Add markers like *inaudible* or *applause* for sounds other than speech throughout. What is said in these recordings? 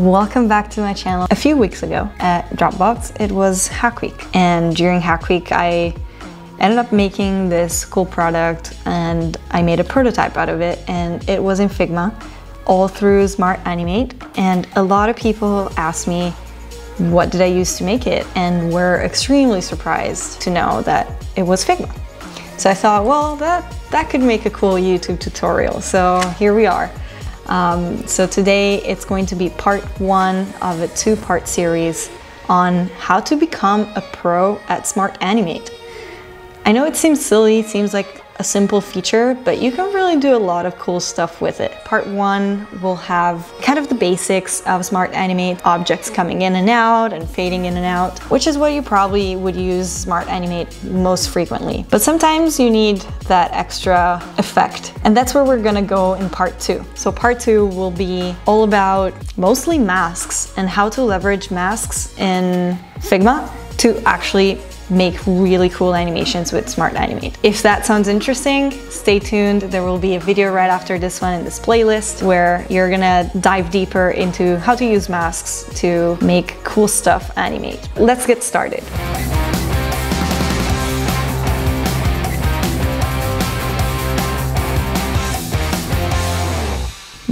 welcome back to my channel. A few weeks ago at Dropbox, it was Hack Week. And during Hack Week, I ended up making this cool product and I made a prototype out of it and it was in Figma all through Smart Animate. And a lot of people asked me, what did I use to make it? And were extremely surprised to know that it was Figma. So I thought, well, that, that could make a cool YouTube tutorial. So here we are. Um, so today it's going to be part one of a two-part series on how to become a pro at Smart Animate. I know it seems silly, it seems like a simple feature, but you can really do a lot of cool stuff with it. Part one will have kind of the basics of Smart Animate, objects coming in and out and fading in and out, which is what you probably would use Smart Animate most frequently. But sometimes you need that extra effect, and that's where we're gonna go in part two. So part two will be all about mostly masks and how to leverage masks in Figma to actually make really cool animations with Smart Animate. If that sounds interesting, stay tuned. There will be a video right after this one in this playlist where you're gonna dive deeper into how to use masks to make cool stuff animate. Let's get started.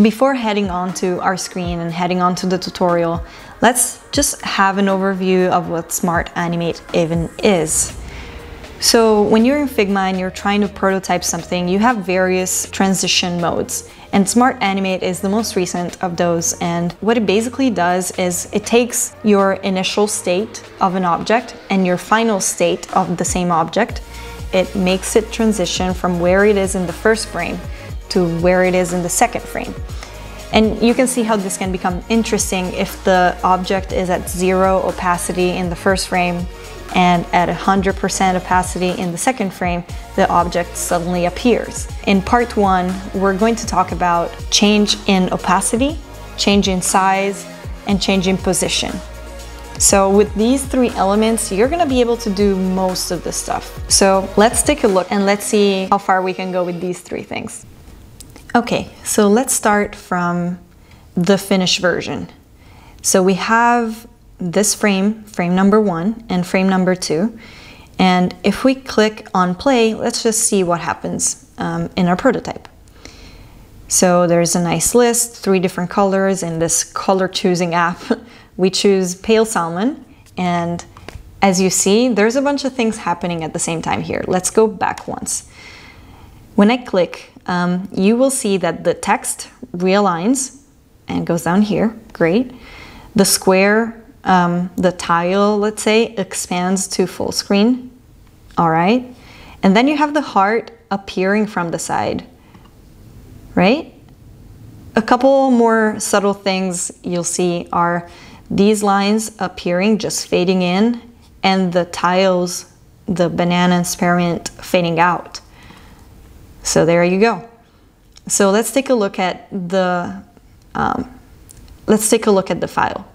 Before heading on to our screen and heading on to the tutorial, let's just have an overview of what Smart Animate even is. So when you're in Figma and you're trying to prototype something, you have various transition modes. And Smart Animate is the most recent of those. And what it basically does is it takes your initial state of an object and your final state of the same object. It makes it transition from where it is in the first frame to where it is in the second frame. And you can see how this can become interesting if the object is at zero opacity in the first frame and at 100% opacity in the second frame, the object suddenly appears. In part one, we're going to talk about change in opacity, change in size, and change in position. So with these three elements, you're gonna be able to do most of the stuff. So let's take a look and let's see how far we can go with these three things. Okay, so let's start from the finished version. So we have this frame, frame number one, and frame number two. And if we click on play, let's just see what happens um, in our prototype. So there's a nice list, three different colors in this color choosing app. *laughs* we choose pale salmon, and as you see, there's a bunch of things happening at the same time here. Let's go back once. When I click um, you will see that the text realigns and goes down here, great. The square, um, the tile, let's say, expands to full screen, all right? And then you have the heart appearing from the side, right? A couple more subtle things you'll see are these lines appearing, just fading in, and the tiles, the banana and spearmint fading out. So there you go. So let's take a look at the, um, let's take a look at the file.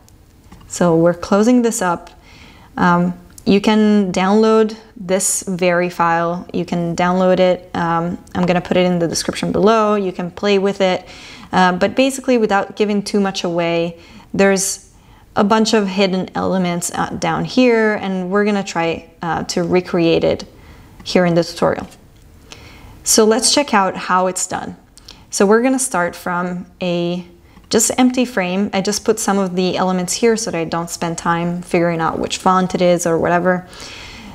So we're closing this up. Um, you can download this very file. You can download it. Um, I'm going to put it in the description below. You can play with it. Uh, but basically, without giving too much away, there's a bunch of hidden elements uh, down here, and we're going to try uh, to recreate it here in the tutorial. So let's check out how it's done. So we're gonna start from a just empty frame. I just put some of the elements here so that I don't spend time figuring out which font it is or whatever.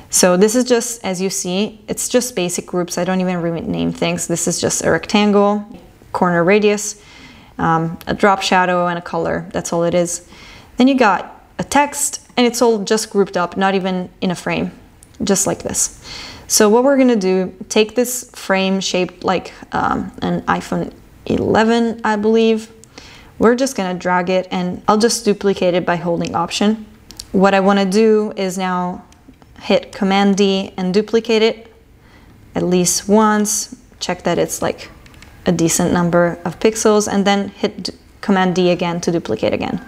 So this is just, as you see, it's just basic groups. I don't even rename things. This is just a rectangle, corner radius, um, a drop shadow, and a color. That's all it is. Then you got a text, and it's all just grouped up, not even in a frame, just like this. So what we're gonna do, take this frame shaped like um, an iPhone 11, I believe. We're just gonna drag it and I'll just duplicate it by holding Option. What I wanna do is now hit Command D and duplicate it at least once, check that it's like a decent number of pixels, and then hit Command D again to duplicate again.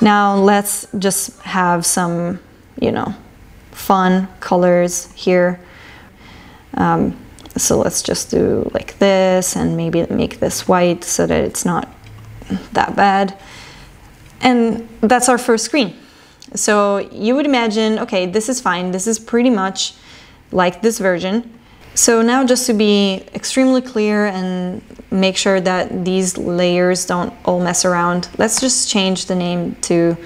Now let's just have some, you know, fun colors here. Um, so let's just do like this and maybe make this white so that it's not that bad. And that's our first screen. So you would imagine, okay, this is fine. This is pretty much like this version. So now just to be extremely clear and make sure that these layers don't all mess around, let's just change the name to,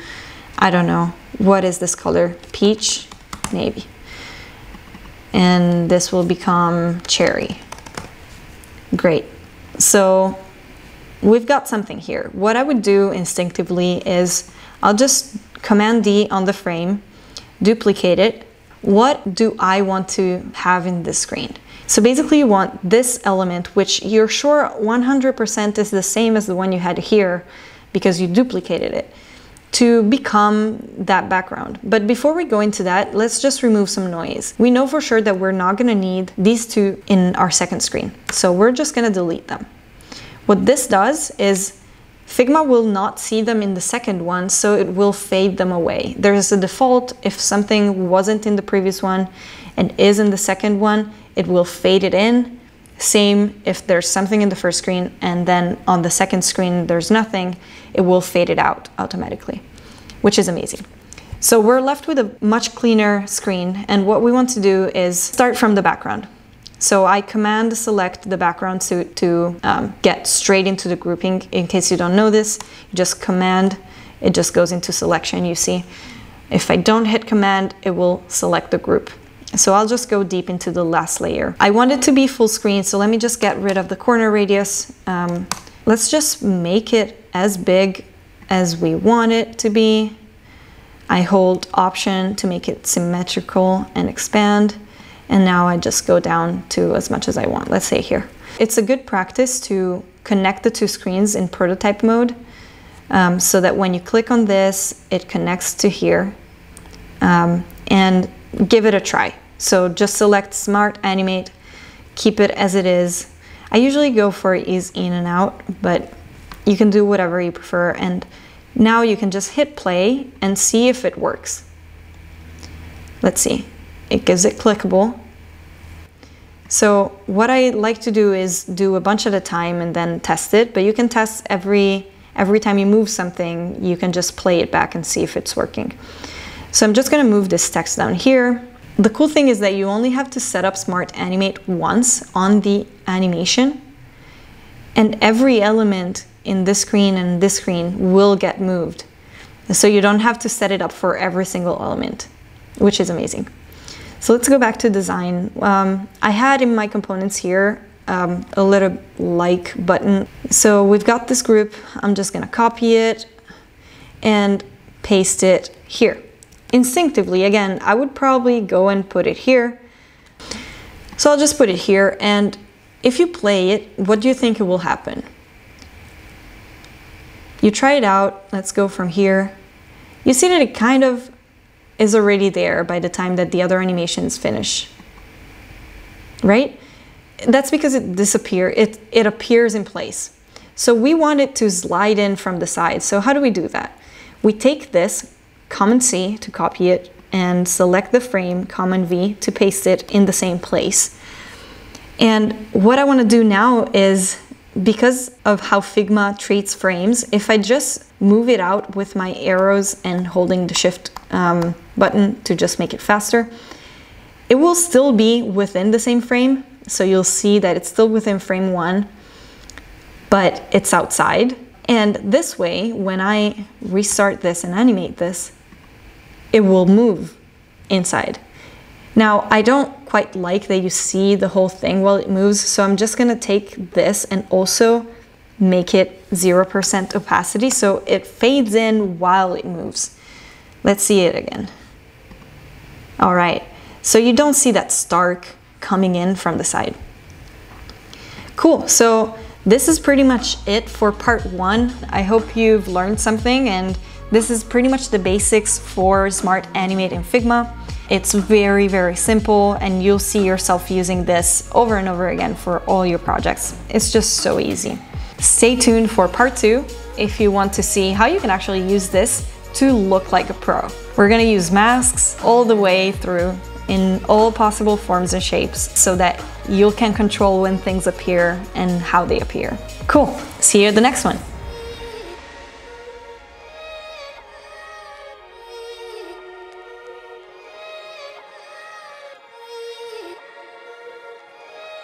I don't know, what is this color? Peach? Maybe. And this will become cherry. Great. So we've got something here. What I would do instinctively is I'll just Command D on the frame, duplicate it. What do I want to have in this screen? So basically you want this element, which you're sure 100% is the same as the one you had here because you duplicated it, to become that background. But before we go into that, let's just remove some noise. We know for sure that we're not gonna need these two in our second screen. So we're just gonna delete them. What this does is Figma will not see them in the second one, so it will fade them away. There's a default, if something wasn't in the previous one and is in the second one, it will fade it in. Same if there's something in the first screen and then on the second screen there's nothing, it will fade it out automatically, which is amazing. So we're left with a much cleaner screen and what we want to do is start from the background. So I command select the background to, to um, get straight into the grouping. In case you don't know this, you just command, it just goes into selection, you see. If I don't hit command, it will select the group. So I'll just go deep into the last layer. I want it to be full screen, so let me just get rid of the corner radius. Um, let's just make it as big as we want it to be. I hold option to make it symmetrical and expand. And now I just go down to as much as I want, let's say here. It's a good practice to connect the two screens in prototype mode um, so that when you click on this, it connects to here um, and give it a try. So just select Smart Animate, keep it as it is. I usually go for ease in and out, but you can do whatever you prefer. And now you can just hit play and see if it works. Let's see it gives it clickable. So what I like to do is do a bunch at a time and then test it, but you can test every, every time you move something, you can just play it back and see if it's working. So I'm just gonna move this text down here. The cool thing is that you only have to set up Smart Animate once on the animation, and every element in this screen and this screen will get moved. So you don't have to set it up for every single element, which is amazing. So let's go back to design. Um, I had in my components here um, a little like button. So we've got this group. I'm just gonna copy it and paste it here. Instinctively, again, I would probably go and put it here. So I'll just put it here and if you play it, what do you think it will happen? You try it out, let's go from here. You see that it kind of is already there by the time that the other animations finish. Right? That's because it disappears, it, it appears in place. So we want it to slide in from the side. So how do we do that? We take this, Command C to copy it, and select the frame, Command V to paste it in the same place. And what I want to do now is, because of how Figma treats frames, if I just move it out with my arrows and holding the shift um, button to just make it faster. It will still be within the same frame, so you'll see that it's still within frame one, but it's outside. And this way, when I restart this and animate this, it will move inside. Now, I don't quite like that you see the whole thing while it moves, so I'm just gonna take this and also make it 0% opacity so it fades in while it moves. Let's see it again. All right, so you don't see that stark coming in from the side. Cool, so this is pretty much it for part one. I hope you've learned something and this is pretty much the basics for Smart Animate in Figma. It's very, very simple and you'll see yourself using this over and over again for all your projects. It's just so easy. Stay tuned for part two if you want to see how you can actually use this to look like a pro. We're gonna use masks all the way through in all possible forms and shapes so that you can control when things appear and how they appear. Cool, see you at the next one.